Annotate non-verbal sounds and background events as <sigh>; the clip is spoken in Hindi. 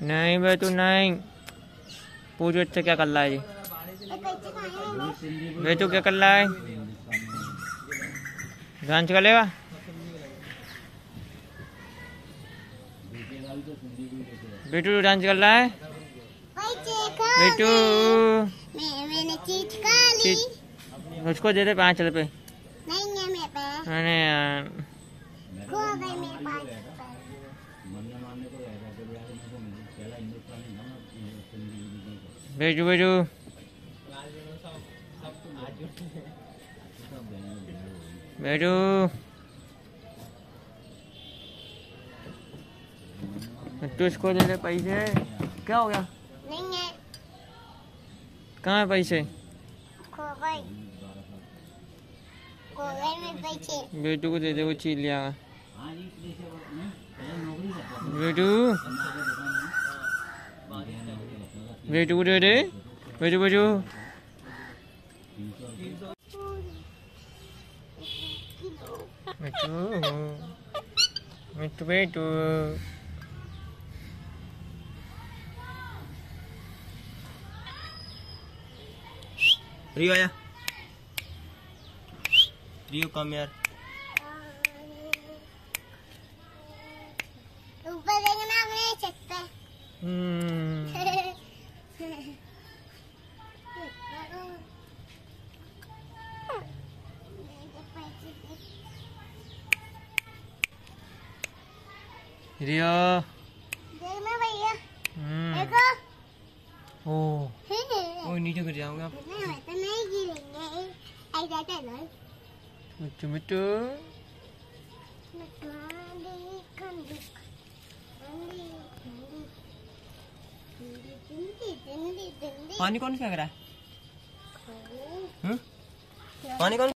नहीं भाई तू नहीं। पूछो अच्छा क्या कर रहा है जी। वे तू क्या कर रहा है? डांस करेगा बेटू डांस कर रहा है? बेटू। उसको दे दे पाँच रुपए। नहीं है मेरे पास। अरे यार। बेटू बेटू तू इसको दे दे पैसे। क्या हो गया? नहीं है। कहाँ है पैसे? खो खो पैसे। बेटू को दे दे वो चीज़ लिया। बेटू। बेटू को दे दे बेटू बेटू बेटू बेटू बेटू रियो आया रियो कम यार ऊपर देखना अपने छत पे हम्म रिया भैया। हम्म। ओ। <laughs> ओ नीचे गिर जाऊँगा। नहीं नहीं गिरेंगे। ऐसा चलो मिट्टू मिट्टू। पानी कौन फेंक रहा है? हम्म? पानी कौन